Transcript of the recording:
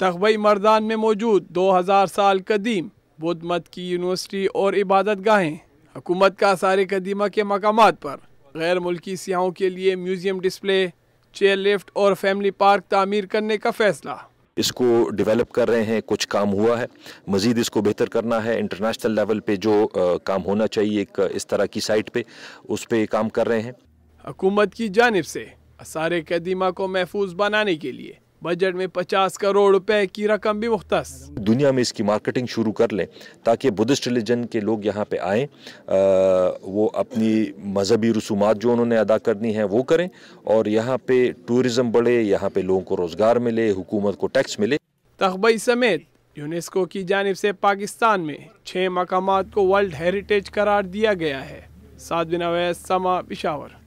तखबई मरदान में मौजूद 2000 साल कदीम बुद्ध मत की यूनिवर्सिटी और इबादत गाहें हुकूमत का सारे कदीमा के मकाम पर गैर मुल्की सियाहों के लिए म्यूज़ियम डिस्प्ले चेयर लिफ्ट और फैमिली पार्क तामीर करने का फैसला। इसको डेवलप कर रहे हैं कुछ काम हुआ है। मज़ीद इसको बेहतर करना है। इंटरनेशनल लेवल पे जो आ, काम होना चाहिए एक इस तरह की साइट पे उस पर काम कर रहे हैं। हुकूमत की जानब से सारे कदीमा को महफूज बनाने के लिए बजट में 50 करोड़ रुपए की रकम भी मुख्त दुनिया में इसकी मार्केटिंग शुरू कर लें ताकि बुद्धिस्ट रिलीजन के लोग यहाँ पे आएँ वो अपनी मजहबी रसूमात जो उन्होंने अदा करनी है वो करें और यहाँ पे टूरिज़म बढ़े यहाँ पे लोगों को रोज़गार मिले हुकूमत को टैक्स मिले। तखबई समेत यूनेस्को की जानब से पाकिस्तान में छः मकाम को वर्ल्ड हेरिटेज करार दिया गया है। सात बिन समा पिशावर।